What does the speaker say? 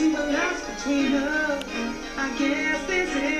between us. I guess this is.